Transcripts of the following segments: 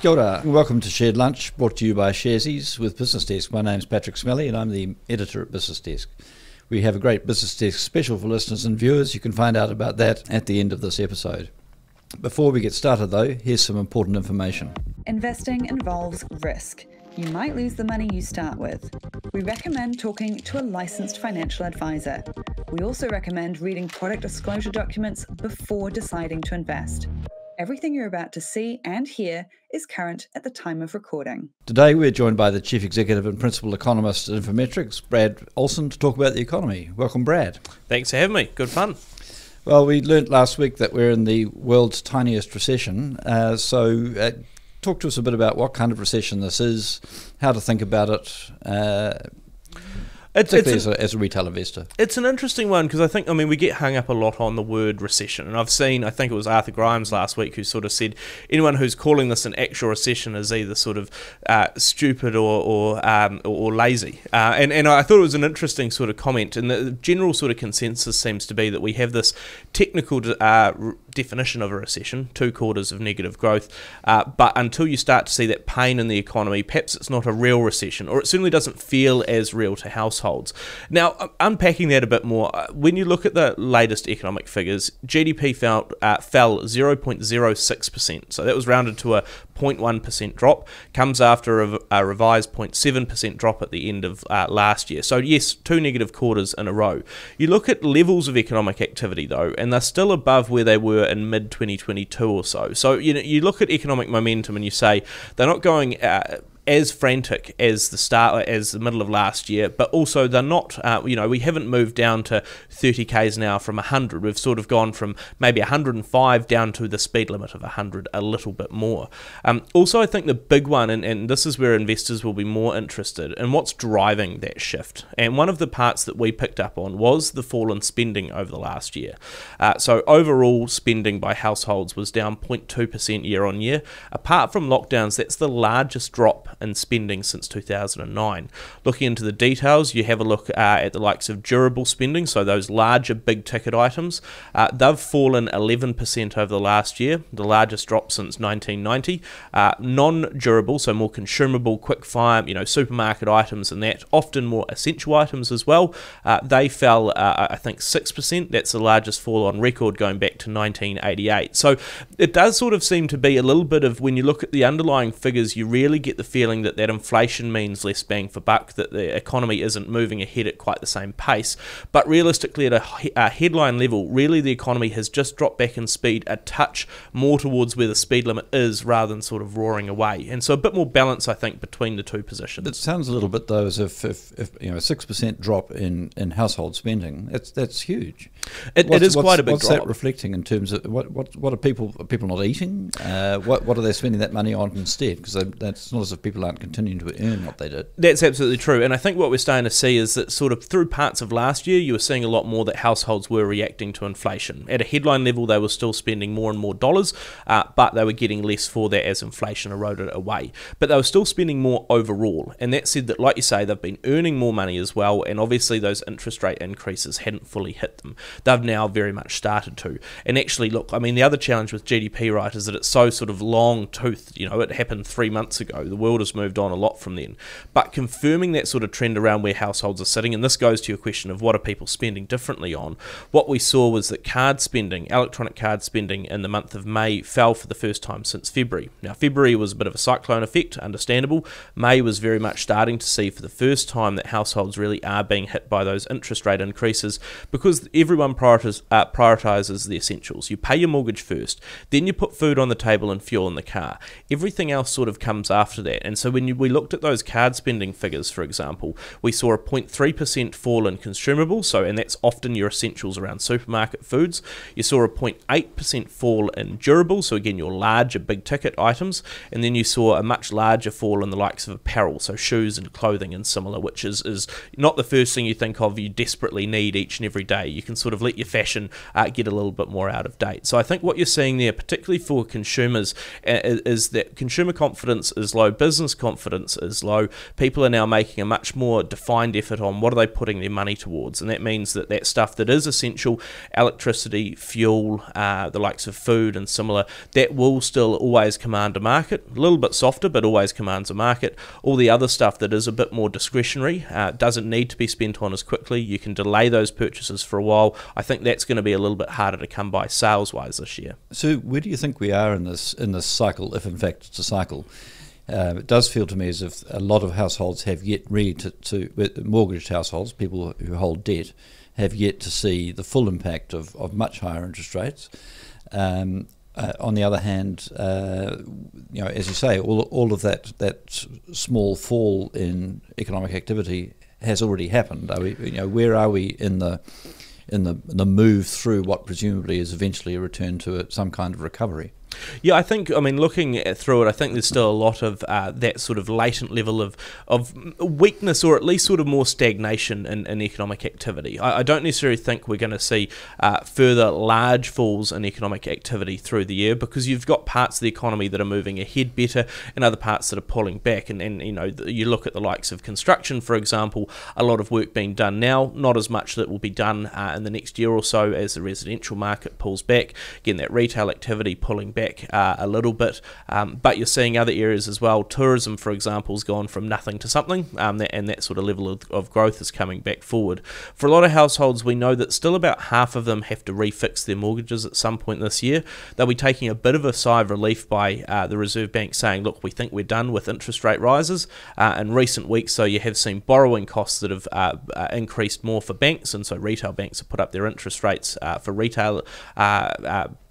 Kia ora. Welcome to Shared Lunch, brought to you by Sharesies with BusinessDesk. My name's Pattrick Smellie and I'm the editor at BusinessDesk. We have a great BusinessDesk special for listeners and viewers. You can find out about that at the end of this episode. Before we get started, though, here's some important information. Investing involves risk. You might lose the money you start with. We recommend talking to a licensed financial advisor. We also recommend reading product disclosure documents before deciding to invest. Everything you're about to see and hear is current at the time of recording. Today, we're joined by the Chief Executive and Principal Economist at Infometrics, Brad Olsen, to talk about the economy. Welcome, Brad. Thanks for having me. Good fun. Well, we learnt last week that we're in the world's tiniest recession. Uh, so, uh, talk to us a bit about what kind of recession this is, how to think about it. Uh, it's, it's as, a, as, a, retail investor. It's an interesting one because I think, I mean, we get hung up a lot on the word recession. And I've seen, I think it was Arthur Grimes last week who sort of said anyone who's calling this an actual recession is either sort of uh, stupid or or, um, or, lazy. Uh, and, and I thought it was an interesting sort of comment. And the general sort of consensus seems to be that we have this technical uh, definition of a recession, two quarters of negative growth. Uh, but until you start to see that pain in the economy, perhaps it's not a real recession, or it certainly doesn't feel as real to households. Now, unpacking that a bit more, uh, when you look at the latest economic figures, GDP fell, uh, fell 0.06%. So that was rounded to a 0.1% drop, comes after a, a revised 0.7% drop at the end of uh, last year. So, yes, two negative quarters in a row. You look at levels of economic activity, though, and they're still above where they were in mid 2022 or so. So, you know, you look at economic momentum and you say they're not going. Uh, as frantic as the start as the middle of last year, but also they're not. Uh, you know, we haven't moved down to 30 k's now from 100. We've sort of gone from maybe 105 down to the speed limit of 100 a little bit more. Um, also, I think the big one, and, and this is where investors will be more interested in what's driving that shift. And one of the parts that we picked up on was the fall in spending over the last year. Uh, so overall spending by households was down 0.2% year on year. Apart from lockdowns, that's the largest drop in spending since 2009. Looking into the details, you have a look uh, at the likes of durable spending, so those larger big ticket items. Uh, they've fallen 11% over the last year, the largest drop since 1990. Uh, non-durable, so more consumable, quick fire, you know, supermarket items and that, often more essential items as well. Uh, they fell, uh, I think, 6%. That's the largest fall on record going back to 1988. So it does sort of seem to be a little bit of when you look at the underlying figures, you really get the feeling feeling that that inflation means less bang for buck, that the economy isn't moving ahead at quite the same pace. But realistically, at a, a uh, headline level, really the economy has just dropped back in speed a touch more towards where the speed limit is rather than sort of roaring away. And so a bit more balance, I think, between the two positions. It sounds a little bit though as if, if, if you know a six percent drop in, in household spending. That's that's huge. It, it is quite a big what's drop. that reflecting in terms of what what what are people are people not eating? Uh, what what are they spending that money on instead? Because that's not as if people aren't continuing to earn what they did. That's absolutely true. And I think what we're starting to see is that sort of through parts of last year, you were seeing a lot more that households were reacting to inflation. At a headline level, they were still spending more and more dollars, uh, but they were getting less for that as inflation eroded away. But they were still spending more overall. And that said that, like you say, they've been earning more money as well. And obviously, those interest rate increases hadn't fully hit them. They've now very much started to. And actually, look, I mean, the other challenge with GDP, right, is that it's so sort of long toothed. You know, it happened three months ago. The world has moved on a lot from then. But confirming that sort of trend around where households are sitting, and this goes to your question of what are people spending differently on, what we saw was that card spending, electronic card spending in the month of May fell for the first time since February. Now, February was a bit of a cyclone effect, understandable. May was very much starting to see for the first time that households really are being hit by those interest rate increases because everyone prioritizes, uh, prioritizes the essentials. You pay your mortgage first, then you put food on the table and fuel in the car. Everything else sort of comes after that. And so when you, we looked at those card spending figures, for example, we saw a 0.3% fall in consumables, so and that's often your essentials around supermarket foods. You saw a 0.8% fall in durables, so again your larger big ticket items, and then you saw a much larger fall in the likes of apparel, so shoes and clothing and similar, which is, is not the first thing you think of you desperately need each and every day. You can sort of let your fashion uh, get a little bit more out of date. So I think what you're seeing there, particularly for consumers, is that consumer confidence is low. Business business confidence is low, people are now making a much more defined effort on what are they putting their money towards, and that means that that stuff that is essential, electricity, fuel, uh, the likes of food and similar, that will still always command a market. A little bit softer, but always commands a market. All the other stuff that is a bit more discretionary uh, doesn't need to be spent on as quickly. You can delay those purchases for a while. I think that's going to be a little bit harder to come by sales wise this year. So, where do you think we are in this in this cycle, if in fact it's a cycle? Uh, it does feel to me as if a lot of households have yet really to, to mortgaged households, people who hold debt, have yet to see the full impact of, of much higher interest rates. Um, uh, on the other hand, uh, you know, as you say, all, all of that that small fall in economic activity has already happened. Are we, you know, where are we in the in the the move through what presumably is eventually a return to a, some kind of recovery? Yeah, I think, I mean, looking through it, I think there's still a lot of uh, that sort of latent level of, of weakness or at least sort of more stagnation in, in economic activity. I, I, don't necessarily think we're going to see uh, further large falls in economic activity through the year because you've got parts of the economy that are moving ahead better and other parts that are pulling back. And, and you know, you look at the likes of construction, for example, a lot of work being done now, not as much that will be done uh, in the next year or so as the residential market pulls back. Again, that retail activity pulling back back uh, a little bit, um, but you're seeing other areas as well. Tourism, for example, has gone from nothing to something, um, that, and that sort of level of, of, growth is coming back forward. For a lot of households, we know that still about half of them have to refix their mortgages at some point this year. They'll be taking a bit of a sigh of relief by uh, the Reserve Bank saying, look, we think we're done with interest rate rises. Uh, in recent weeks, so you have seen borrowing costs that have uh, uh, increased more for banks, and so retail banks have put up their interest rates uh, for retail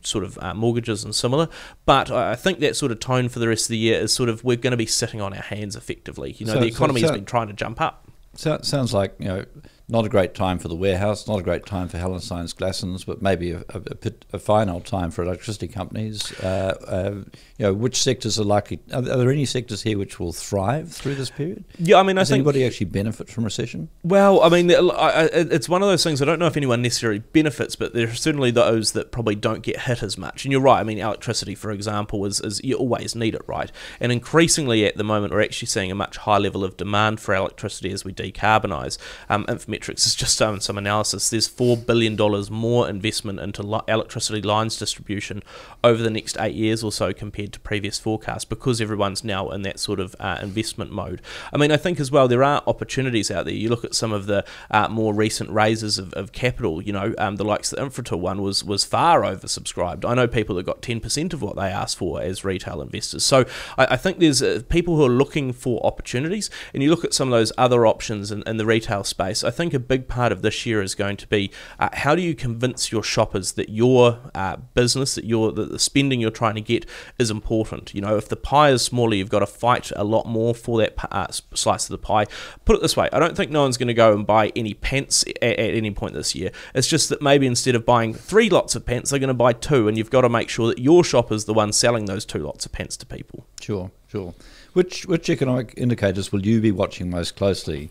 sort of uh, mortgages and similar. But I think that sort of tone for the rest of the year is sort of we're going to be sitting on our hands effectively. You know, so, the economy so, so, has been trying to jump up. So, it sounds like you know not a great time for the warehouse, not a great time for Hallensteins Glassons, but maybe a, a, a, fine old time for electricity companies. Uh, uh, you know, which sectors are likely? Are, are, there any sectors here which will thrive through this period? Yeah, I mean, Does I think anybody actually benefit from recession? Well, I mean, it's one of those things. I don't know if anyone necessarily benefits, but there are certainly those that probably don't get hit as much. And you're right. I mean, electricity, for example, is, is you always need it, right? And increasingly at the moment, we're actually seeing a much higher level of demand for electricity as we decarbonise. Um, Infometrics has just done some analysis. There's $4 billion more investment into electricity lines distribution over the next eight years or so compared to previous forecasts because everyone's now in that sort of uh, investment mode. I mean, I think as well there are opportunities out there. You look at some of the uh, more recent raises of, of capital, you know, um, the likes of the Infratil one was, was far oversubscribed. I know people that got 10% of what they asked for as retail investors. So I, I think there's uh, people who are looking for opportunities, and you look at some of those other options in, in the retail space. I think a big part of this year is going to be uh, how do you convince your shoppers that your uh, business, that your that the spending you're trying to get is important. You know, if the pie is smaller, you've got to fight a lot more for that uh, slice of the pie. Put it this way: I don't think no one's going to go and buy any pants at, at any point this year. It's just that maybe instead of buying three lots of pants, they're going to buy two, and you've got to make sure that your shop is the one selling those two lots of pants to people. Sure, sure. Which which economic indicators will you be watching most closely?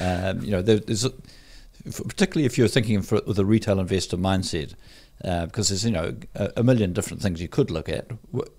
Um, you know, there's a, particularly if you're thinking for, with a retail investor mindset, uh, because there's you know a, a, million different things you could look at.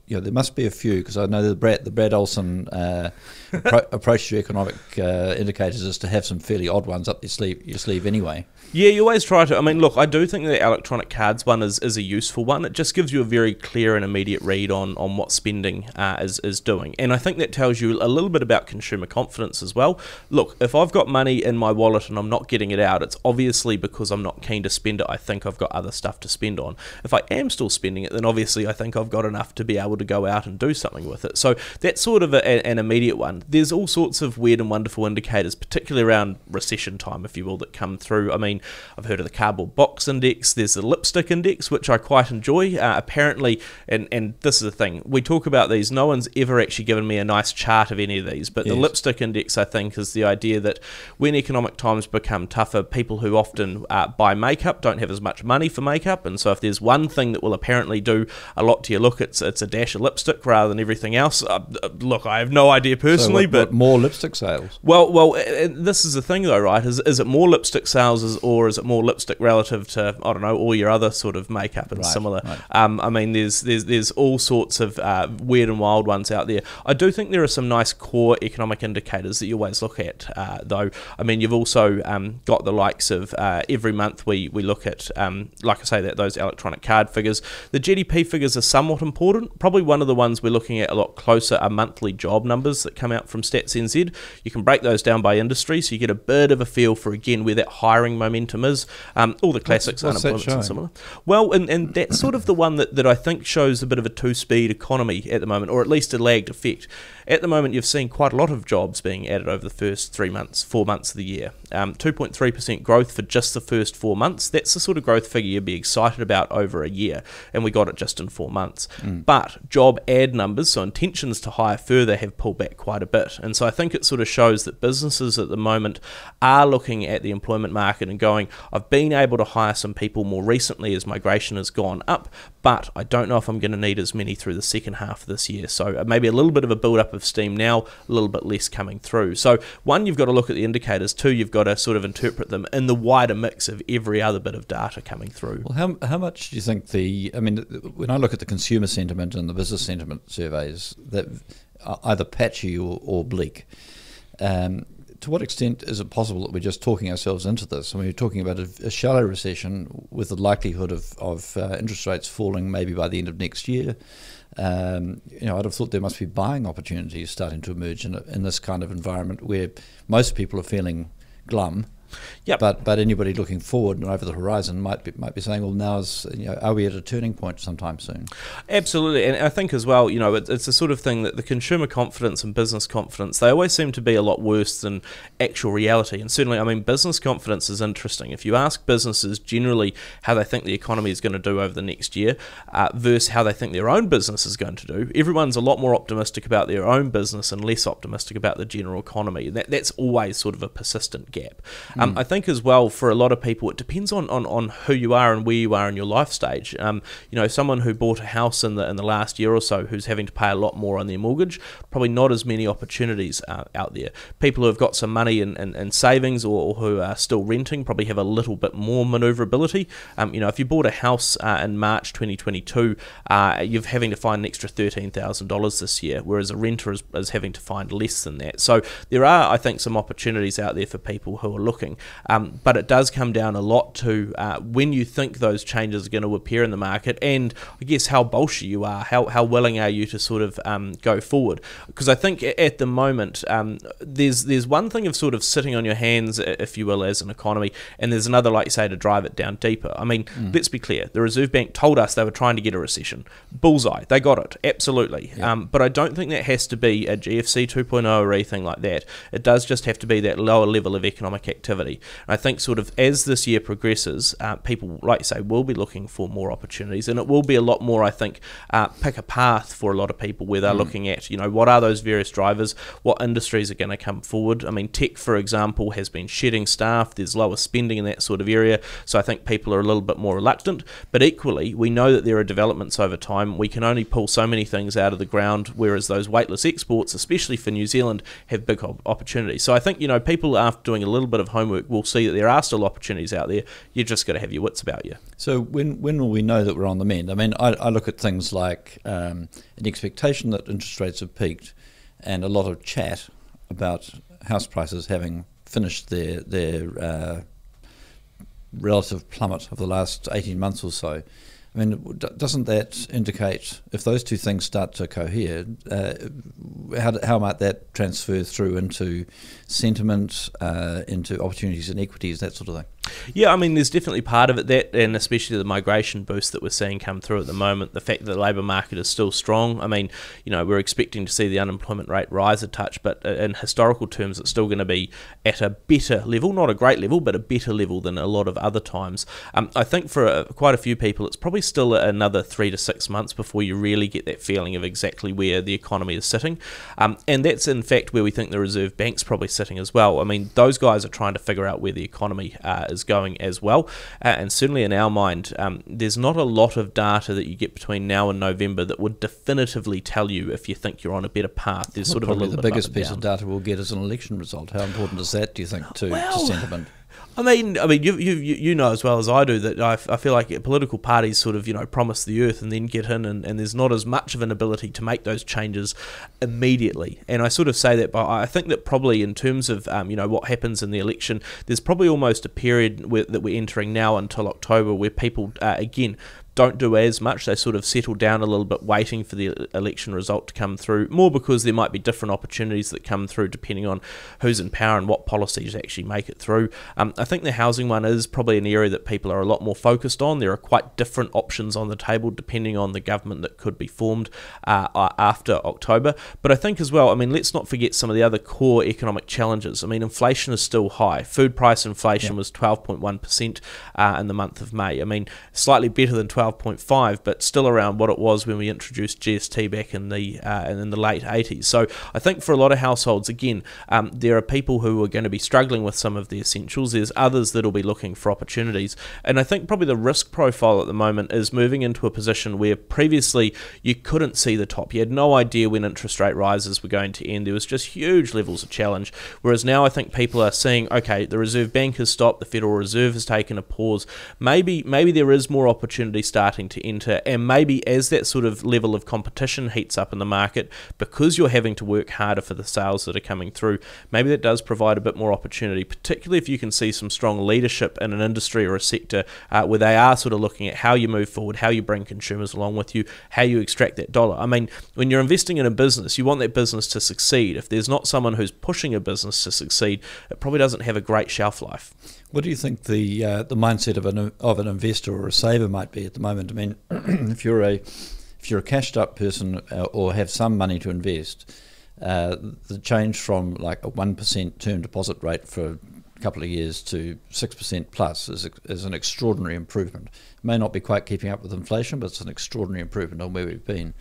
You know, there must be a few because I know the Brad the Brad Olsen uh, appro- approach to economic uh, indicators is to have some fairly odd ones up your sleeve your sleeve anyway. Yeah, you always try to. I mean, look, I do think the electronic cards one is, is a useful one. It just gives you a very clear and immediate read on, on what spending uh, is, is doing. And I think that tells you a little bit about consumer confidence as well. Look, if I've got money in my wallet and I'm not getting it out, it's obviously because I'm not keen to spend it. I think I've got other stuff to spend on. If I am still spending it, then obviously I think I've got enough to be able to go out and do something with it. So that's sort of a, an immediate one. There's all sorts of weird and wonderful indicators, particularly around recession time, if you will, that come through. I mean, mean, I've heard of the cardboard box index. There's the lipstick index, which I quite enjoy. Uh, apparently, and and this is the thing we talk about these. No one's ever actually given me a nice chart of any of these, but yes. the lipstick index, I think, is the idea that when economic times become tougher, people who often uh, buy makeup don't have as much money for makeup, and And so if there's one thing that will apparently do a lot to your look, it's it's a dash of lipstick rather than everything else. Uh, uh look, I have no idea personally, so what, but what more lipstick sales. Well, well, this is the thing though, right? Is is it more lipstick sales, or is it more lipstick relative to I don't know all your other sort of makeup and right, similar? Right. Um, I mean, there's there's there's all sorts of uh, weird and wild ones out there. I do think there are some nice core economic indicators that you always look at, uh, though. I mean, you've also um, got the likes of uh, every month we, we look at, um, like I say, that those electronic card figures. The GDP figures are somewhat important. Probably one of the ones we're looking at a lot closer are monthly job numbers that come out from Stats NZ. You can break those down by industry, so you get a bit of a feel for again where that hiring momentum is. Um, all the classics, what's, what's unemployment and similar. Well, and, and that's sort of the one that, that I think shows a bit of a two speed economy at the moment, or at least a lagged effect. At the moment, you've seen quite a lot of jobs being added over the first three months, four months of the year. Um, 2.3% growth for just the first four months. That's the sort of growth figure you'd be excited about over a year, and we got it just in four months. Mm. But job ad numbers, so intentions to hire further, have pulled back quite a bit. And so I think it sort of shows that businesses at the moment are looking at the employment market and going, I've been able to hire some people more recently as migration has gone up, but I don't know if I'm going to need as many through the second half of this year. So uh, maybe a little bit of a build up of steam now, a little bit less coming through. So, one, you've got to look at the indicators. Two, you've got to sort of interpret them in the wider mix of every other bit of data coming through. Well, how, how much do you think the, I mean, when I look at the consumer sentiment and the business sentiment surveys, that are either patchy or, or bleak. Um, to what extent is it possible that we're just talking ourselves into this? I mean, we're talking about a, a shallow recession with the likelihood of, of uh, interest rates falling maybe by the end of next year. Um, you know, I'd have thought there must be buying opportunities starting to emerge in, in this kind of environment where most people are feeling glum Yep. But but anybody looking forward and over the horizon might be might be saying, well, now is you know, are we at a turning point sometime soon? Absolutely, and I think as well, you know, it, it's the sort of thing that the consumer confidence and business confidence they always seem to be a lot worse than actual reality. And certainly, I mean, business confidence is interesting. If you ask businesses generally how they think the economy is going to do over the next year uh, versus how they think their own business is going to do, everyone's a lot more optimistic about their own business and less optimistic about the general economy. That that's always sort of a persistent gap. Um, mm. I think as well for a lot of people, it depends on, on, on who you are and where you are in your life stage. Um, you know, someone who bought a house in the in the last year or so who's having to pay a lot more on their mortgage, probably not as many opportunities uh, out there. People who have got some money and, in, in savings or, or, who are still renting probably have a little bit more manoeuvrability. Um, you know, if you bought a house uh, in March 2022, uh, you're having to find an extra $13,000 this year, whereas a renter is, is having to find less than that. So there are, I think, some opportunities out there for people who are looking. Um, but it does come down a lot to uh, when you think those changes are going to appear in the market, and I guess how bullish you are, how, how willing are you to sort of um, go forward? Because I think at the moment um, there's there's one thing of sort of sitting on your hands, if you will, as an economy, and there's another, like you say, to drive it down deeper. I mean, mm. let's be clear: the Reserve Bank told us they were trying to get a recession. Bullseye, they got it absolutely. Yeah. Um, but I don't think that has to be a GFC 2.0 or anything like that. It does just have to be that lower level of economic activity. I think sort of as this year progresses, uh, people, like you say, will be looking for more opportunities, and it will be a lot more, I think, uh, pick a path for a lot of people where they're mm. looking at, you know, what are those various drivers, what industries are going to come forward. I mean, tech, for example, has been shedding staff. There's lower spending in that sort of area, so I think people are a little bit more reluctant. But equally, we know that there are developments over time. We can only pull so many things out of the ground, whereas those weightless exports, especially for New Zealand, have big opportunities. So I think you know people after doing a little bit of homework will we'll see that there are still opportunities out there. You just got to have your wits about you. So when when will we know that we're on the mend? I mean, I, I look at things like um, an expectation that interest rates have peaked, and a lot of chat about house prices having finished their their uh, relative plummet of the last eighteen months or so. I mean, doesn't that indicate if those two things start to cohere, uh, how, how might that transfer through into sentiment, uh, into opportunities and equities, that sort of thing? Yeah, I mean, there's definitely part of it that, and especially the migration boost that we're seeing come through at the moment. The fact that the labour market is still strong. I mean, you know, we're expecting to see the unemployment rate rise a touch, but in historical terms, it's still going to be at a better level, not a great level, but a better level than a lot of other times. Um, I think for a, quite a few people, it's probably still another three to six months before you really get that feeling of exactly where the economy is sitting, um, and that's in fact where we think the Reserve Bank's probably sitting as well. I mean, those guys are trying to figure out where the economy uh, is is going as well. Uh, and certainly in our mind, um, there's not a lot of data that you get between now and November that would definitively tell you if you think you're on a better path. There's well, sort of a little the biggest piece down. of data we'll get is an election result. How important is that? Do you think to, well, to sentiment? I mean, I mean, you, you you know as well as I do that I, I feel like political parties sort of you know promise the earth and then get in, and, and there's not as much of an ability to make those changes immediately. And I sort of say that, but I think that probably in terms of um, you know what happens in the election, there's probably almost a period where, that we're entering now until October where people uh, again don't do as much. They sort of settle down a little bit, waiting for the election result to come through, more because there might be different opportunities that come through depending on who's in power and what policies actually make it through. Um, I think the housing one is probably an area that people are a lot more focused on. There are quite different options on the table depending on the government that could be formed uh, after October. But I think as well, I mean, let's not forget some of the other core economic challenges. I mean, inflation is still high. Food price inflation yeah. was 12.1% uh, in the month of May. I mean, slightly better than 12 12.5, but still around what it was when we introduced GST back in the uh, in the late 80s. So I think for a lot of households, again, um, there are people who are going to be struggling with some of the essentials. There's others that'll be looking for opportunities, and I think probably the risk profile at the moment is moving into a position where previously you couldn't see the top. You had no idea when interest rate rises were going to end. There was just huge levels of challenge. Whereas now I think people are seeing, okay, the Reserve Bank has stopped, the Federal Reserve has taken a pause. Maybe maybe there is more opportunity to enter. And maybe as that sort of level of competition heats up in the market, because you're having to work harder for the sales that are coming through, maybe that does provide a bit more opportunity, particularly if you can see some strong leadership in an industry or a sector uh, where they are sort of looking at how you move forward, how you bring consumers along with you, how you extract that dollar. I mean, when you're investing in a business, you want that business to succeed. If there's not someone who's pushing a business to succeed, it probably doesn't have a great shelf life. What do you think the uh, the mindset of an of an investor or a saver might be at the moment? I mean, if you're a if you're a cashed up person uh, or have some money to invest, uh, the change from like a one percent term deposit rate for a couple of years to six percent plus is is an extraordinary improvement may not be quite keeping up with inflation, but it's an extraordinary improvement on where we've been.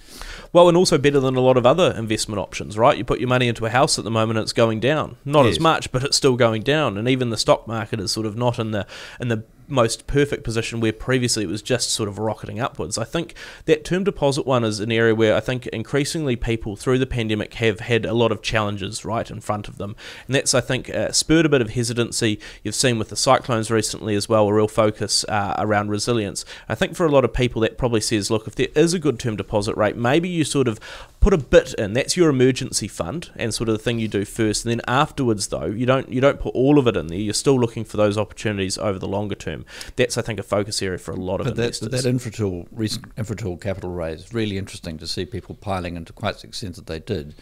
Well, and also better than a lot of other investment options, right? You put your money into a house at the moment, it's going down. Not yes. as much, but it's still going down. And even the stock market is sort of not in the in the most perfect position where previously it was just sort of rocketing upwards. I think that term deposit one is an area where I think increasingly people through the pandemic have had a lot of challenges right in front of them. And that's, I think, uh, spurred a bit of hesitancy. You've seen with the cyclones recently as well, a real focus uh, around resilience. I think for a lot of people, that probably says, look, if there is a good term deposit rate, maybe you sort of put a bit in. That's your emergency fund and sort of the thing you do first. And then afterwards, though, you don't you don't put all of it in there. You're still looking for those opportunities over the longer term. That's I think a focus area for a lot of but investors. That, that Infratil recent Infratil capital raise really interesting to see people piling into quite the extent that they did.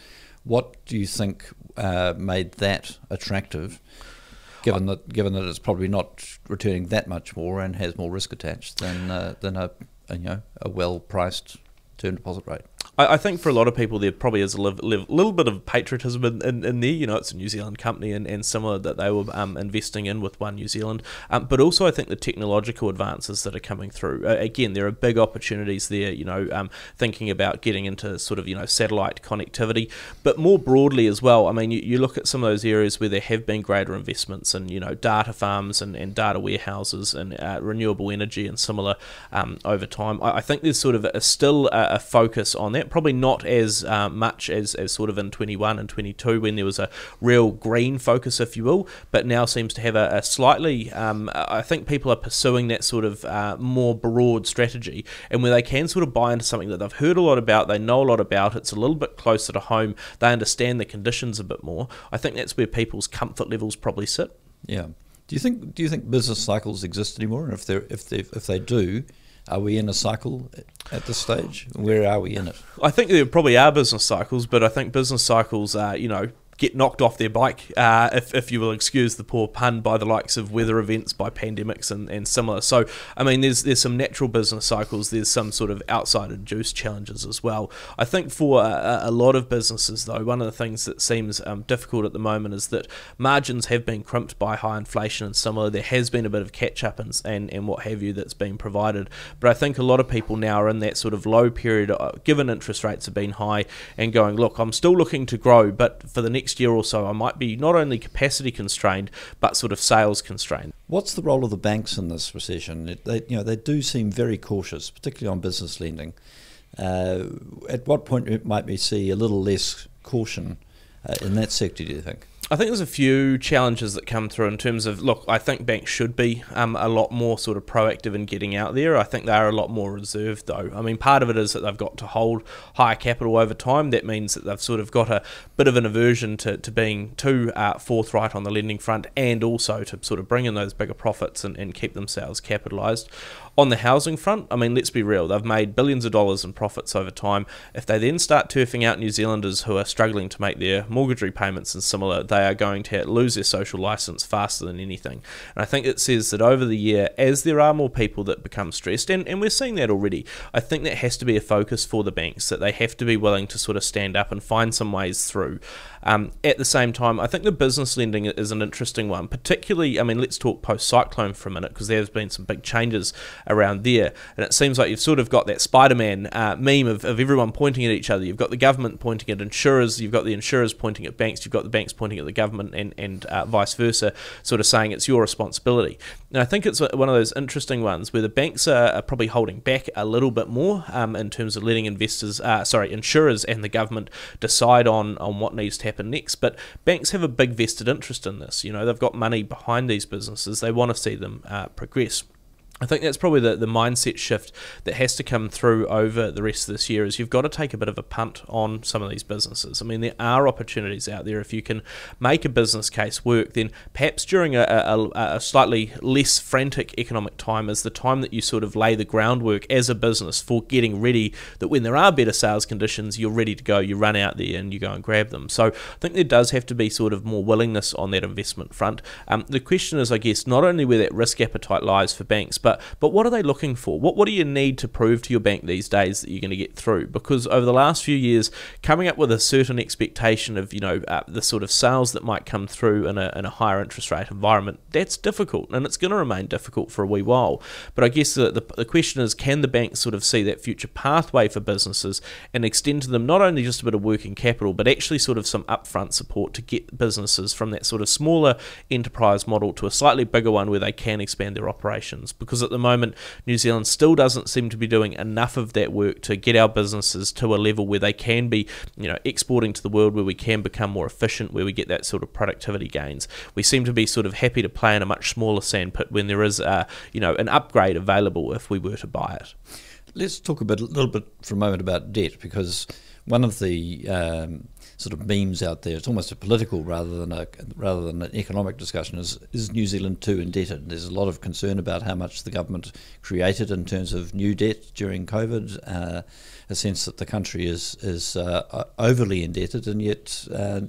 What do you think uh, made that attractive? Given that, given that it's probably not returning that much more and has more risk attached than uh, than a, a you know a well priced term deposit rate. I, I, think for a lot of people, there probably is a live, live, little bit of patriotism in, in, in, there. You know, it's a New Zealand company and, and similar that they were um, investing in with One New Zealand. Um, but also, I think the technological advances that are coming through. Uh, again, there are big opportunities there. You know, um, thinking about getting into sort of you know satellite connectivity, but more broadly as well. I mean, you, you look at some of those areas where there have been greater investments in you know data farms and, and data warehouses and uh, renewable energy and similar um, over time. I, I, think there's sort of a, still a, a focus on that. Probably not as uh, much as, as sort of in 21 and 22 when there was a real green focus, if you will, but now seems to have a, a slightly, um, I think people are pursuing that sort of uh, more broad strategy and where they can sort of buy into something that they've heard a lot about, they know a lot about, it's a little bit closer to home, they understand the conditions a bit more. I think that's where people's comfort levels probably sit. Yeah. Do you think do you think business cycles exist anymore? And if they if they if they do, are we in a cycle at this stage? Where are we in it? I think there probably are business cycles, but I think business cycles are, you know, get knocked off their bike, uh, if, if you will excuse the poor pun, by the likes of weather events, by pandemics and, and similar. So, I mean, there's there's some natural business cycles, there's some sort of outside induced challenges as well. I think for a, a lot of businesses, though, one of the things that seems um, difficult at the moment is that margins have been crimped by high inflation and similar. There has been a bit of catch up and, and, and what have you that's been provided. But I think a lot of people now are in that sort of low period, uh, given interest rates have been high, and going, look, I'm still looking to grow, but for the next next year or so, I might be not only capacity constrained but sort of sales constrained. What's the role of the banks in this recession? It, they, you know, they do seem very cautious, particularly on business lending. Uh, at what point might we see a little less caution uh, in that sector? Do you think? I think there's a few challenges that come through in terms of look. I think banks should be um, a lot more sort of proactive in getting out there. I think they are a lot more reserved, though. I mean, part of it is that they've got to hold higher capital over time. That means that they've sort of got a bit of an aversion to, to being too uh, forthright on the lending front, and also to sort of bring in those bigger profits and, and keep themselves capitalised. On the housing front, I mean, let's be real, they've made billions of dollars in profits over time. If they then start turfing out New Zealanders who are struggling to make their mortgage repayments and similar, they are going to lose their social license faster than anything. And I think it says that over the year, as there are more people that become stressed, and, and we're seeing that already, I think that has to be a focus for the banks, that they have to be willing to sort of stand up and find some ways through. Um, at the same time, I think the business lending is an interesting one, particularly, I mean, let's talk post cyclone for a minute, because there's been some big changes around there. And it seems like you've sort of got that Spider Man uh, meme of, of everyone pointing at each other. You've got the government pointing at insurers, you've got the insurers pointing at banks, you've got the banks pointing at the government, and, and uh, vice versa, sort of saying it's your responsibility. And I think it's one of those interesting ones where the banks are, are probably holding back a little bit more um, in terms of letting investors, uh, sorry, insurers and the government decide on, on what needs to happen happen next. But banks have a big vested interest in this. You know, they've got money behind these businesses. They want to see them uh, progress. I think that's probably the, the mindset shift that has to come through over the rest of this year is you've got to take a bit of a punt on some of these businesses. I mean, there are opportunities out there. If you can make a business case work, then perhaps during a, a, a slightly less frantic economic time is the time that you sort of lay the groundwork as a business for getting ready that when there are better sales conditions, you're ready to go. You run out there and you go and grab them. So I think there does have to be sort of more willingness on that investment front. Um, the question is, I guess, not only where that risk appetite lies for banks, but but what are they looking for? What what do you need to prove to your bank these days that you're going to get through? Because over the last few years, coming up with a certain expectation of you know uh, the sort of sales that might come through in a, in a higher interest rate environment, that's difficult, and it's going to remain difficult for a wee while. But I guess the, the, the question is, can the bank sort of see that future pathway for businesses and extend to them not only just a bit of working capital, but actually sort of some upfront support to get businesses from that sort of smaller enterprise model to a slightly bigger one where they can expand their operations? Because because at the moment New Zealand still doesn't seem to be doing enough of that work to get our businesses to a level where they can be, you know, exporting to the world where we can become more efficient, where we get that sort of productivity gains. We seem to be sort of happy to play in a much smaller sandpit when there is, you know, an upgrade available if we were to buy it. Let's talk a bit, a little bit for a moment about debt because one of the um, sort of memes out there. It's almost a political rather than a rather than an economic discussion. Is is New Zealand too indebted? There's a lot of concern about how much the government created in terms of new debt during COVID. Uh, a sense that the country is is uh, overly indebted, and yet, uh,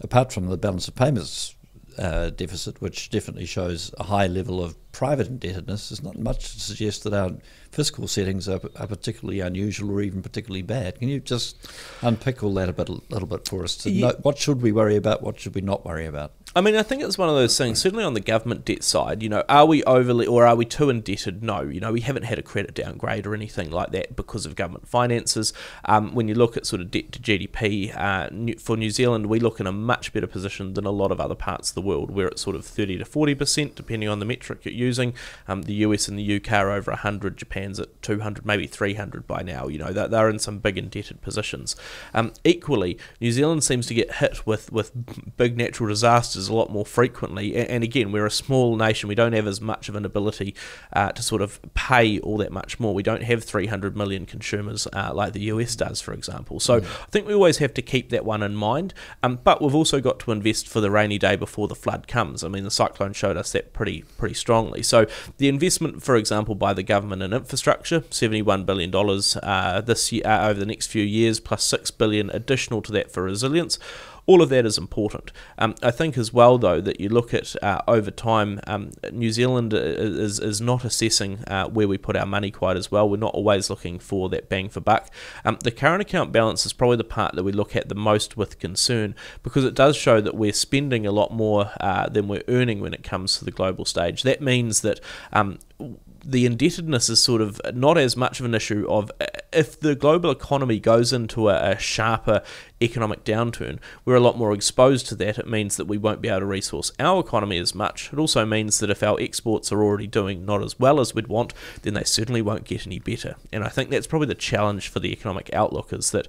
apart from the balance of payments uh, deficit, which definitely shows a high level of private indebtedness, there's not much to suggest that our fiscal settings are, are particularly unusual or even particularly bad. Can you just unpick all that a bit, a little bit for us? To yeah. know what should we worry about? What should we not worry about? I mean, I think it's one of those things. Certainly on the government debt side, you know, are we overly or are we too indebted? No, you know, we haven't had a credit downgrade or anything like that because of government finances. Um, when you look at sort of debt to GDP uh, for New Zealand, we look in a much better position than a lot of other parts of the world, where it's sort of thirty to forty percent, depending on the metric you're using. Um, the US and the UK are over hundred. Japan's at two hundred, maybe three hundred by now. You know, they're, they're in some big indebted positions. Um, equally, New Zealand seems to get hit with with big natural disasters a lot more frequently. And again, we're a small nation. We don't have as much of an ability uh, to sort of pay all that much more. We don't have 300 million consumers uh, like the US does, for example. So mm. I think we always have to keep that one in mind. Um, but we've also got to invest for the rainy day before the flood comes. I mean, the cyclone showed us that pretty pretty strongly. So the investment, for example, by the government in infrastructure, 71 billion dollars uh, this year uh, over the next few years, plus six billion additional to that for resilience all of that is important. Um, I think as well, though, that you look at uh, over time, um, New Zealand is, is not assessing uh, where we put our money quite as well. We're not always looking for that bang for buck. Um, the current account balance is probably the part that we look at the most with concern because it does show that we're spending a lot more uh, than we're earning when it comes to the global stage. That means that um, the indebtedness is sort of not as much of an issue of uh, if the global economy goes into a, a, sharper economic downturn, we're a lot more exposed to that. It means that we won't be able to resource our economy as much. It also means that if our exports are already doing not as well as we'd want, then they certainly won't get any better. And I think that's probably the challenge for the economic outlook is that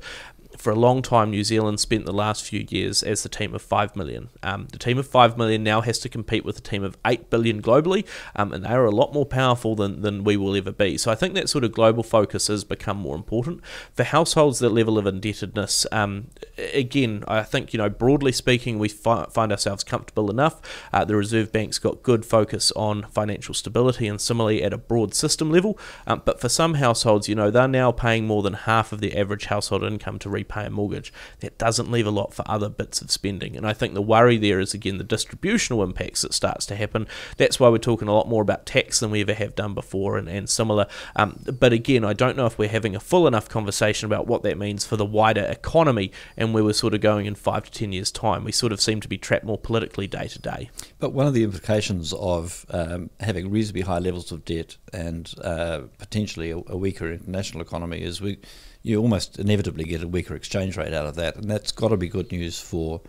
for a long time, New Zealand spent the last few years as the team of 5 million. Um, the team of 5 million now has to compete with a team of 8 billion globally, um, and they are a lot more powerful than, than we will ever be. So I think that sort of global focus has become more important. For households, the level of indebtedness, um, again, I think, you know, broadly speaking, we fi- find ourselves comfortable enough. Uh, the Reserve Bank's got good focus on financial stability and similarly at a broad system level. Um, but for some households, you know, they're now paying more than half of the average household income to repay a mortgage. That doesn't leave a lot for other bits of spending. And I think the worry there is, again, the distributional impacts that starts to happen. That's why we're talking a lot more about tax than we ever have done before and, and similar. Um, but again, I don't know if we're having a full enough conversation about what that means for the wider economy and where we're sort of going in five to ten years' time. We sort of seem to be trapped more politically day to day. But one of the implications of um, having reasonably high levels of debt and uh, potentially a, a weaker international economy is we you almost inevitably get a weaker exchange rate out of that, and that's got to be good news for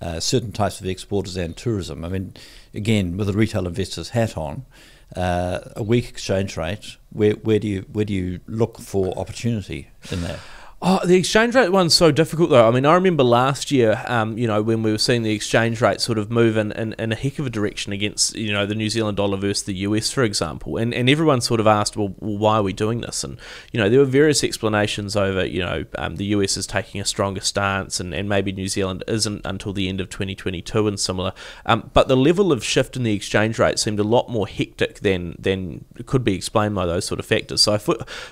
uh, certain types of exporters and tourism. I mean, again, with a retail investor's hat on, uh, a weak exchange rate, where, where do you where do you look for opportunity in that? Oh, the exchange rate one's so difficult though. I mean, I remember last year, um, you know, when we were seeing the exchange rate sort of move in, in, in, a heck of a direction against, you know, the New Zealand dollar versus the US, for example. And, and everyone sort of asked, well, why are we doing this? And, you know, there were various explanations over, you know, um, the US is taking a stronger stance and, and maybe New Zealand isn't until the end of 2022 and similar. Um, but the level of shift in the exchange rate seemed a lot more hectic than, than could be explained by those sort of factors. So I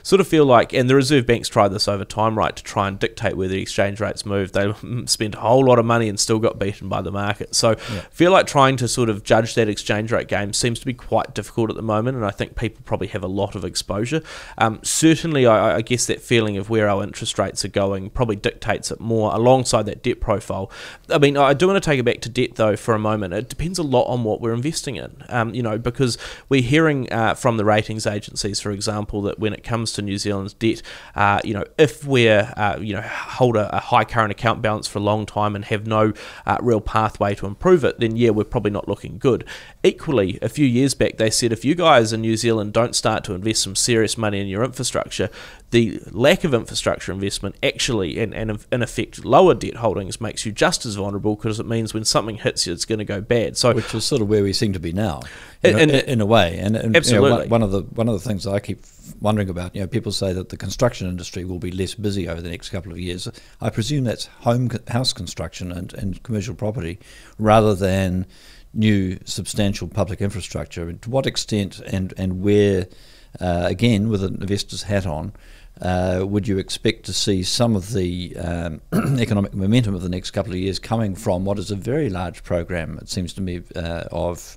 sort of feel like, and the Reserve Bank's tried this over time right to try and dictate where the exchange rates move. They spent a whole lot of money and still got beaten by the market. So yeah. feel like trying to sort of judge that exchange rate game seems to be quite difficult at the moment, and I think people probably have a lot of exposure. Um, certainly, I, I, guess that feeling of where our interest rates are going probably dictates it more alongside that debt profile. I mean, I do want to take it back to debt though for a moment. It depends a lot on what we're investing in, um, you know, because we're hearing uh, from the ratings agencies, for example, that when it comes to New Zealand's debt, uh, you know, if we're uh, you know hold a, a, high current account balance for a long time and have no uh, real pathway to improve it, then yeah, we're probably not looking good. Equally, a few years back, they said if you guys in New Zealand don't start to invest some serious money in your infrastructure, the lack of infrastructure investment actually, and, and in effect, lower debt holdings makes you just as vulnerable because it means when something hits you, it's going to go bad. So, which is sort of where we seem to be now, in, in, in a way. And, and absolutely, you know, one, one, of the one of the things I keep wondering about, you know, people say that the construction industry will be less busy over the next couple of years. I presume that's home house construction and, and commercial property, rather than new substantial public infrastructure. To what extent and and where, uh, again, with an investor's hat on uh, would you expect to see some of the um, economic momentum of the next couple of years coming from what is a very large program, it seems to me, uh, of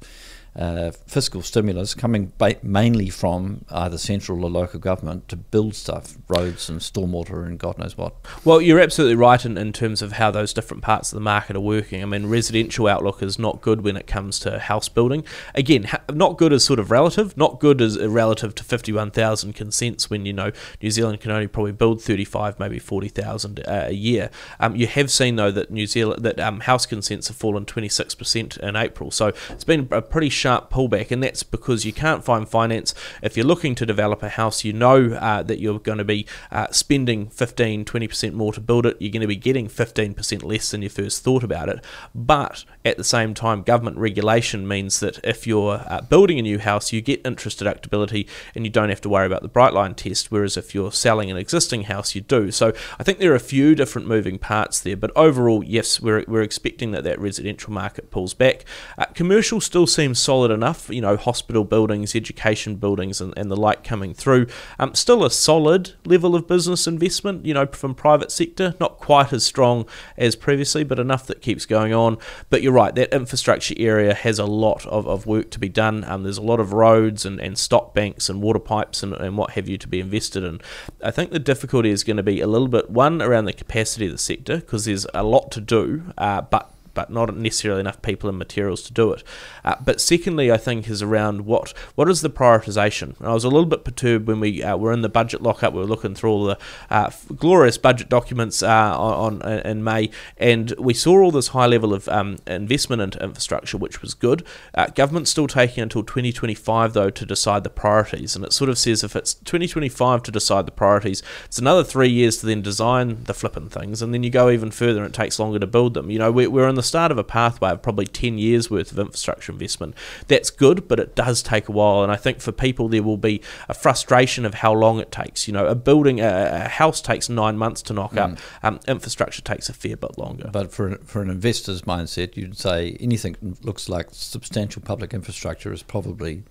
uh, fiscal stimulus coming ba- mainly from either central or local government to build stuff, roads and stormwater and God knows what. Well, you're absolutely right in, in terms of how those different parts of the market are working. I mean, residential outlook is not good when it comes to house building. Again, ha- not good as sort of relative, not good as relative to 51,000 consents when, you know, New Zealand can only probably build 35, maybe 40,000 uh, a year. Um, you have seen, though, that New Zealand, that um, house consents have fallen 26% in April. So it's been a pretty sharp pullback, and that's because you can't find finance. If you're looking to develop a house, you know uh, that you're going to be uh, spending 15, 20% more to build it. You're going to be getting 15% less than you first thought about it. But at the same time, government regulation means that if you're uh, building a new house, you get interest deductibility and you don't have to worry about the Brightline test, whereas if you're selling an existing house, you do. So I think there are a few different moving parts there, but overall, yes, we're, we're expecting that that residential market pulls back. Uh, commercial still seems solid enough, you know, hospital buildings, education buildings, and, and the like coming through. Um, still a solid level of business investment, you know, from private sector, not quite as strong as previously, but enough that keeps going on. But you're right, that infrastructure area has a lot of, of work to be done. Um, there's a lot of roads and, and stock banks and water pipes and, and what have you to be invested in. I think the difficulty is going to be a little bit, one, around the capacity of the sector, because there's a lot to do, uh, but but not necessarily enough people and materials to do it. Uh, but secondly, I think is around what what is the prioritisation. I was a little bit perturbed when we uh, were in the budget lockup. We were looking through all the uh, glorious budget documents uh, on, on, in May, and we saw all this high level of um, investment into infrastructure, which was good. Uh, government's still taking until 2025 though to decide the priorities, and it sort of says if it's 2025 to decide the priorities, it's another three years to then design the flipping things, and then you go even further, and it takes longer to build them. You know, we're, we're in the start of a pathway of probably 10 years worth of infrastructure investment. That's good, but it does take a while, and I think for people there will be a frustration of how long it takes. You know, a building, a, a house takes nine months to knock mm. up. Um, infrastructure takes a fair bit longer. But for for an investor's mindset, you'd say anything looks like substantial public infrastructure is probably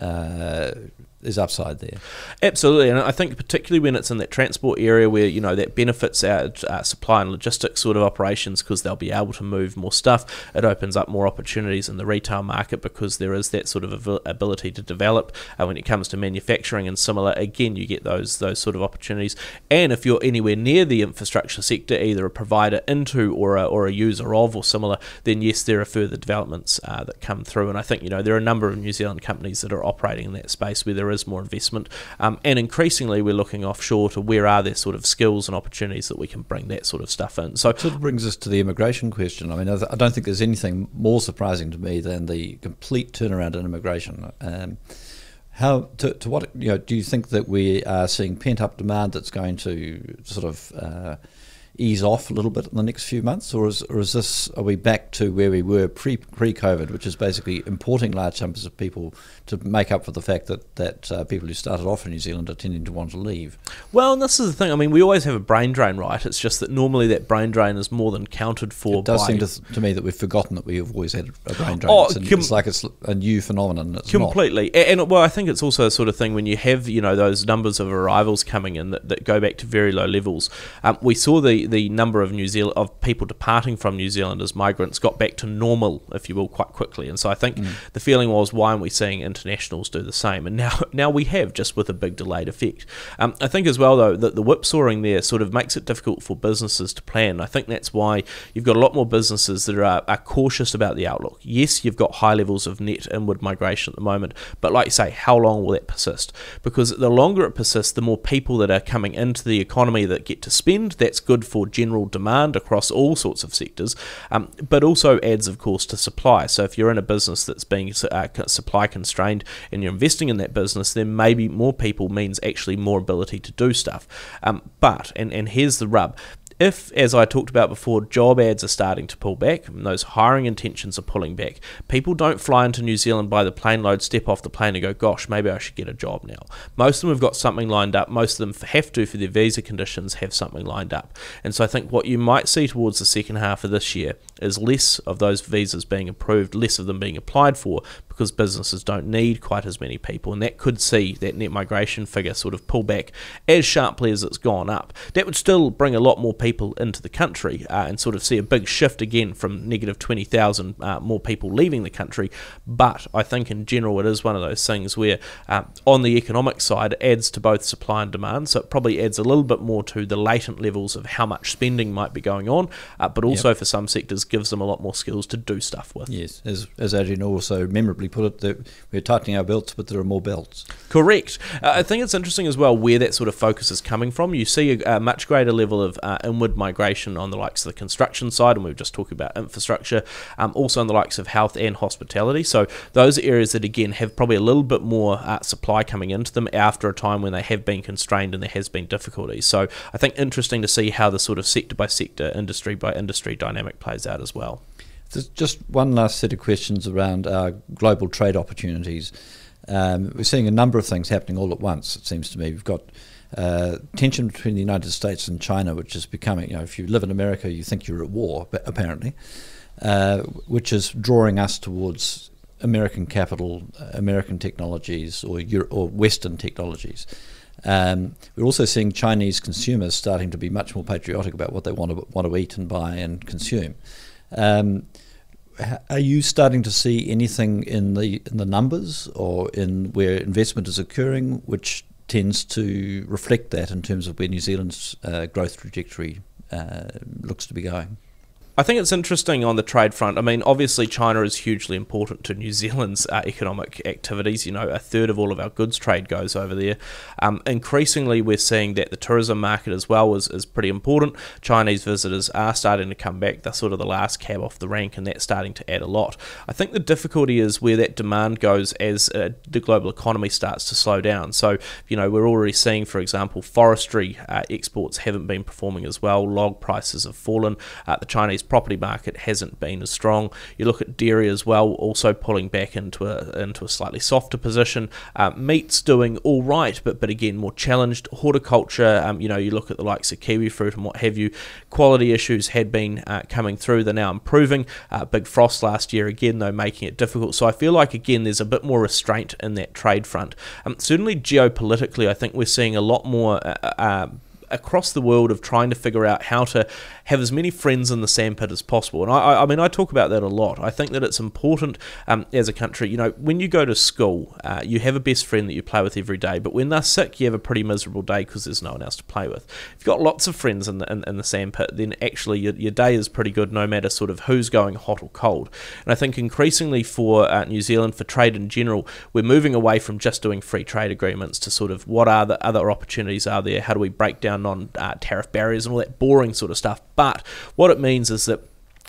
uh, there's upside there. Absolutely, and I think particularly when it's in that transport area where you know that benefits our uh, supply and logistics sort of operations because they'll be able to move more stuff. It opens up more opportunities in the retail market because there is that sort of ability to develop. Uh, when it comes to manufacturing and similar, again you get those those sort of opportunities. And if you're anywhere near the infrastructure sector, either a provider into or a, or a user of or similar, then yes, there are further developments uh, that come through. And I think you know there are a number of New Zealand companies that are operating in that space where there is is more investment. Um, and increasingly, we're looking offshore to where are there sort of skills and opportunities that we can bring that sort of stuff in. So it sort of brings us to the immigration question. I mean, I don't think there's anything more surprising to me than the complete turnaround in immigration. Um, how to, to what you know do you think that we are seeing pent up demand that's going to sort of uh, ease off a little bit in the next few months, or is, or is this are we back to where we were pre pre COVID, which is basically importing large numbers of people to make up for the fact that that uh, people who started off in New Zealand are tending to want to leave? Well, and this is the thing. I mean, we always have a brain drain, right? It's just that normally that brain drain is more than counted for. It does by... seem to, to, me that we've forgotten that we have always had a brain drain. Oh, it's, com- it's like it's a new phenomenon. It's completely, and, and well, I think it's also a sort of thing when you have you know those numbers of arrivals coming in that, that go back to very low levels. Um, we saw the the number of New New Zealand of people departing from New Zealand as migrants got back to normal, if you will, quite quickly. And so I think mm. the feeling was, why aren't we seeing internationals do the same? And now now we have, just with a big delayed effect. Um, I think as well though that the whipsawing there sort of makes it difficult for businesses to plan. I think that's why you've got a lot more businesses that are, are cautious about the outlook. Yes, you've got high levels of net inward migration at the moment, but like you say, how long will that persist? Because the longer it persists, the more people that are coming into the economy that get to spend. That's good for general demand demand across all sorts of sectors, um, but also adds, of course, to supply. So if you're in a business that's being uh, supply constrained and you're investing in that business, then maybe more people means actually more ability to do stuff. Um, but, and, and here's the rub, if, as I talked about before, job ads are starting to pull back, and those hiring intentions are pulling back, people don't fly into New Zealand by the plane load, step off the plane, and go, gosh, maybe I should get a job now. Most of them have got something lined up. Most of them have to, for their visa conditions, have something lined up. And so I think what you might see towards the second half of this year is less of those visas being approved, less of them being applied for, because businesses don't need quite as many people, and that could see that net migration figure sort of pull back as sharply as it's gone up. That would still bring a lot more people into the country uh, and sort of see a big shift again from negative 20,000 uh, more people leaving the country. But I think in general it is one of those things where uh, on the economic side it adds to both supply and demand, so it probably adds a little bit more to the latent levels of how much spending might be going on, uh, but also yep. for some sectors gives them a lot more skills to do stuff with. Yes, as, as Adrian also memorably put it that we're tightening our belts, but there are more belts. Correct. Uh, I think it's interesting as well where that sort of focus is coming from. You see a, a much greater level of uh, inward migration on the likes of the construction side, and we were just talking about infrastructure, um, also on the likes of health and hospitality. So those areas that again have probably a little bit more uh, supply coming into them after a time when they have been constrained and there has been difficulties. So I think interesting to see how the sort of sector by sector, industry by industry dynamic plays out as well. There's just one last set of questions around our global trade opportunities. Um, we're seeing a number of things happening all at once, it seems to me. We've got uh, tension between the United States and China, which is becoming, you know, if you live in America, you think you're at war, apparently, uh, which is drawing us towards American capital, American technologies, or, Euro- or Western technologies. Um, we're also seeing Chinese consumers starting to be much more patriotic about what they want to want to eat and buy and consume. Um, are you starting to see anything in the in the numbers or in where investment is occurring, which tends to reflect that in terms of where New Zealand's uh, growth trajectory uh, looks to be going? I think it's interesting on the trade front. I mean, obviously, China is hugely important to New Zealand's uh, economic activities. You know, a third of all of our goods trade goes over there. Um, increasingly, we're seeing that the tourism market as well is, is pretty important. Chinese visitors are starting to come back. They're sort of the last cab off the rank, and that's starting to add a lot. I think the difficulty is where that demand goes as uh, the global economy starts to slow down. So, you know, we're already seeing, for example, forestry uh, exports haven't been performing as well. Log prices have fallen. Uh, the Chinese property market hasn't been as strong. You look at dairy as well, also pulling back into a into a slightly softer position. Uh, meat's doing all right, but but again more challenged. Horticulture, um, you know, you look at the likes of kiwi fruit and what have you. Quality issues had been uh, coming through. They're now improving. Uh, big frost last year again, though, making it difficult. So I feel like again there's a bit more restraint in that trade front. Um, certainly geopolitically, I think we're seeing a lot more. Across the world of trying to figure out how to have as many friends in the sandpit as possible. And I, I mean, I talk about that a lot. I think that it's important um, as a country. You know, when you go to school, uh, you have a best friend that you play with every day, but when they're sick, you have a pretty miserable day because there's no one else to play with. If you've got lots of friends in the, in, in the sandpit, then actually your, your day is pretty good no matter sort of who's going hot or cold. And I think increasingly for uh, New Zealand, for trade in general, we're moving away from just doing free trade agreements to sort of what are the other opportunities are there? How do we break down non uh, tariff barriers and all that boring sort of stuff? But what it means is that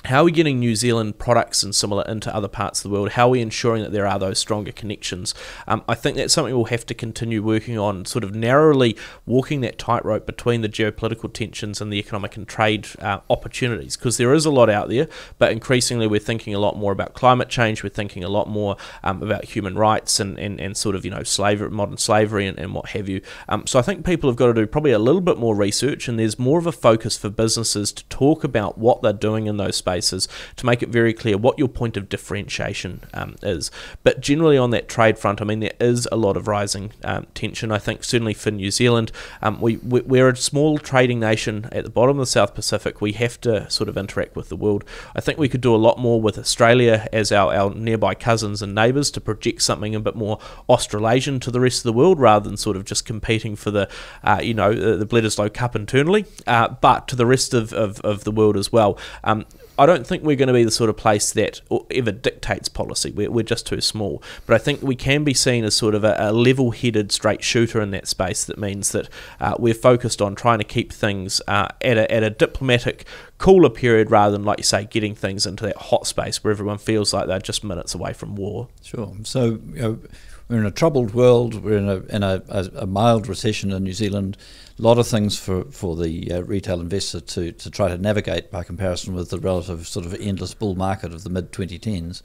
how are we getting New Zealand products and similar into other parts of the world? How are we ensuring that there are those stronger connections? Um, I think that's something we'll have to continue working on, sort of narrowly walking that tightrope between the geopolitical tensions and the economic and trade uh, opportunities, because there is a lot out there, but increasingly we're thinking a lot more about climate change, we're thinking a lot more um, about human rights and, and, and sort of, you know, slavery, modern slavery and, and what have you. Um, so I think people have got to do probably a little bit more research, and there's more of a focus for businesses to talk about what they're doing in those spaces spaces to make it very clear what your point of differentiation um, is. But generally, on that trade front, I mean, there is a lot of rising um, tension. I think certainly for New Zealand, um, we, we're a small trading nation at the bottom of the South Pacific. We have to sort of interact with the world. I think we could do a lot more with Australia as our, our nearby cousins and neighbours to project something a bit more Australasian to the rest of the world rather than sort of just competing for the, uh, you know, the, the Bledisloe Cup internally, uh, but to the rest of, of, of the world as well. Um, I don't think we're going to be the sort of place that ever dictates policy. We're, we're just too small. But I think we can be seen as sort of a, a level headed straight shooter in that space that means that uh, we're focused on trying to keep things uh, at, a, at a diplomatic, cooler period rather than, like you say, getting things into that hot space where everyone feels like they're just minutes away from war. Sure. So, you know, we're in a troubled world. We're in a in a, a, a mild recession in New Zealand. A lot of things for for the uh, retail investor to to try to navigate by comparison with the relative sort of endless bull market of the mid 2010s.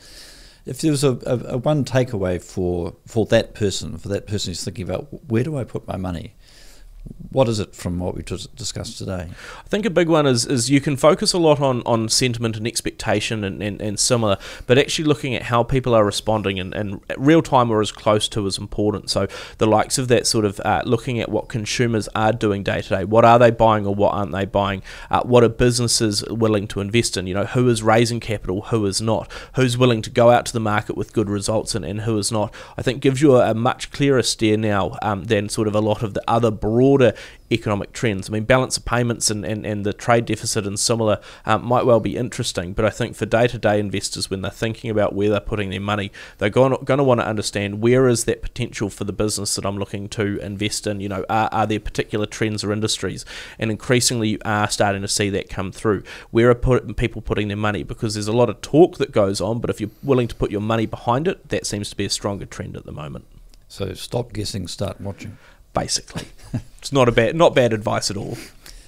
If there was a, a, a one takeaway for for that person, for that person who's thinking about where do I put my money, what is it from what we just discussed today? I think a big one is, is you can focus a lot on, on sentiment and expectation and, and, and similar, but actually looking at how people are responding and, and real time or as close to is important. So the likes of that sort of uh, looking at what consumers are doing day to day. What are they buying or what aren't they buying? Uh, what are businesses willing to invest in? You know, who is raising capital, who is not? Who's willing to go out to the market with good results and, and who is not? I think gives you a, a much clearer steer now um, than sort of a lot of the other broader economic trends. I mean, balance of payments and, and, and the trade deficit and similar um, might well be interesting, but I think for day to day investors, when they're thinking about where they're putting their money, they're going, going to want to understand where is that potential for the business that I'm looking to invest in. You know, are, are there particular trends or industries? And increasingly, you are starting to see that come through. Where are put, people putting their money? Because there's a lot of talk that goes on, but if you're willing to put your money behind it, that seems to be a stronger trend at the moment. So stop guessing, start watching basically. it's not a bad, not bad advice at all.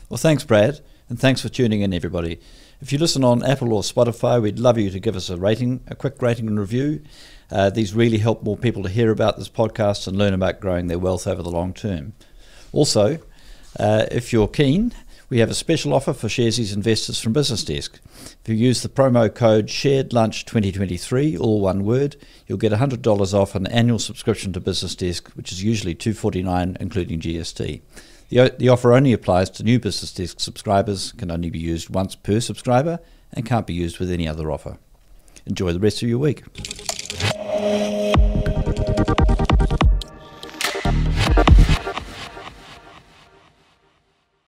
Well, thanks, Brad, and thanks for tuning in, everybody. If you listen on Apple or Spotify, we'd love you to give us a rating, a quick rating and review. Uh, these really help more people to hear about this podcast and learn about growing their wealth over the long term. Also, uh, if you're keen, we have a special offer for Sharesies investors from BusinessDesk. If you use the promo code SharedLunch2023, all one word, you'll get $100 off an annual subscription to BusinessDesk, which is usually 249 including GST. The, the offer only applies to new BusinessDesk subscribers, can only be used once per subscriber, and can't be used with any other offer. Enjoy the rest of your week.